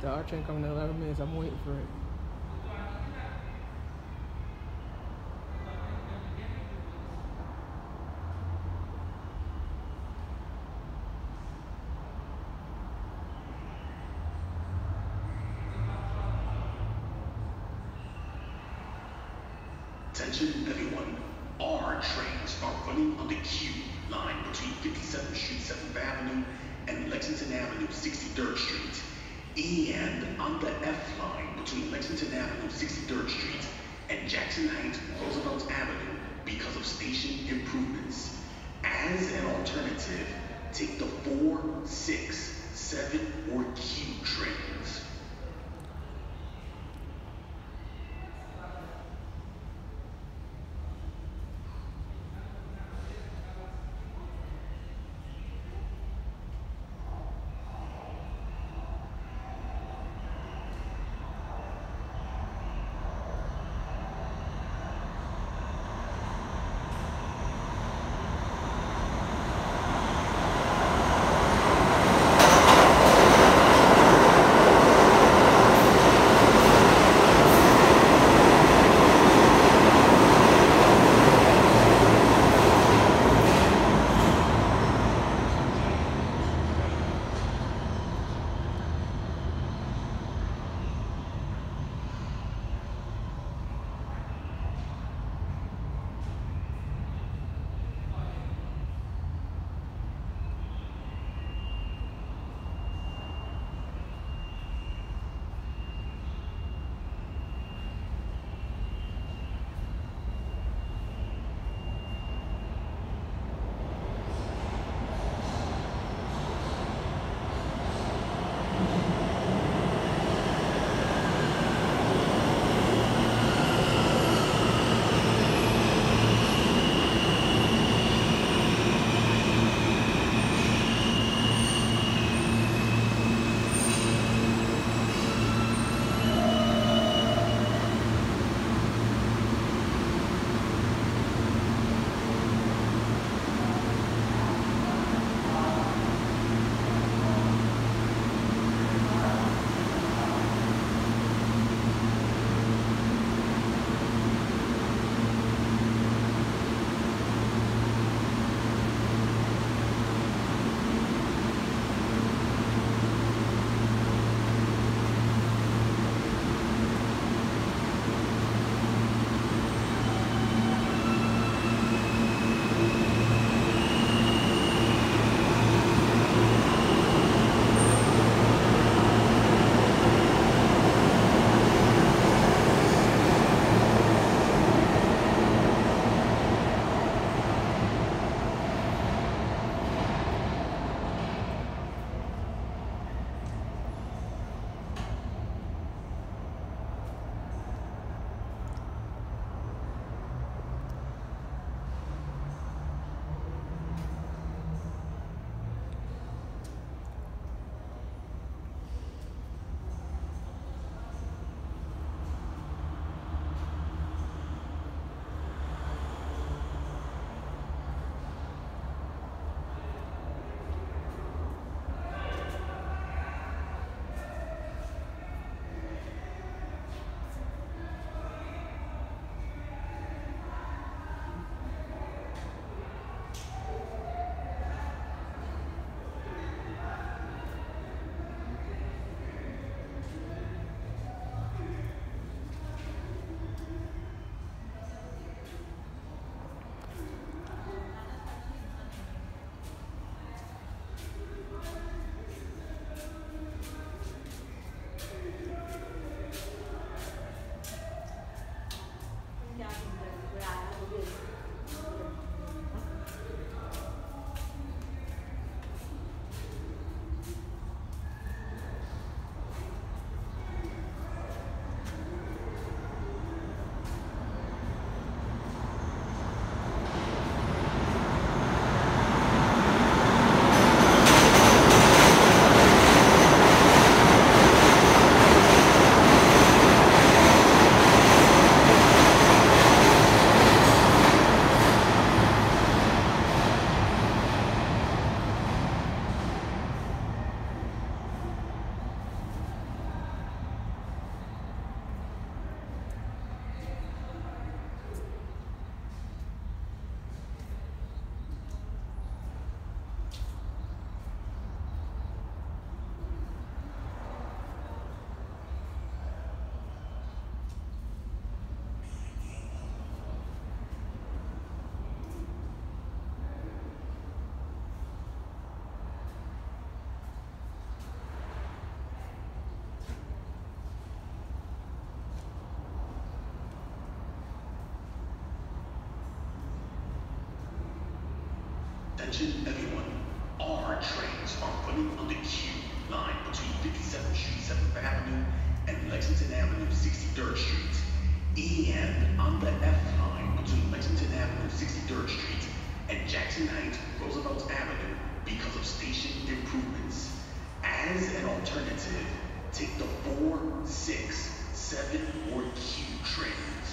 The R train coming in 11 minutes. I'm waiting for it. Attention everyone, R trains are running on the Q line between 57th Street, 7th Avenue and Lexington Avenue, 63rd Street, and on the F line between Lexington Avenue, 63rd Street and Jackson Heights, Roosevelt Avenue because of station improvements. As an alternative, Attention everyone. R trains are running on the Q line between 57th Street, 7th Avenue, and Lexington Avenue, 63rd Street. And on the F line between Lexington Avenue, 63rd Street, and Jackson Heights, Roosevelt Avenue because of station improvements. As an alternative, take the 4, 6, 7, or Q trains.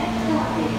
ね。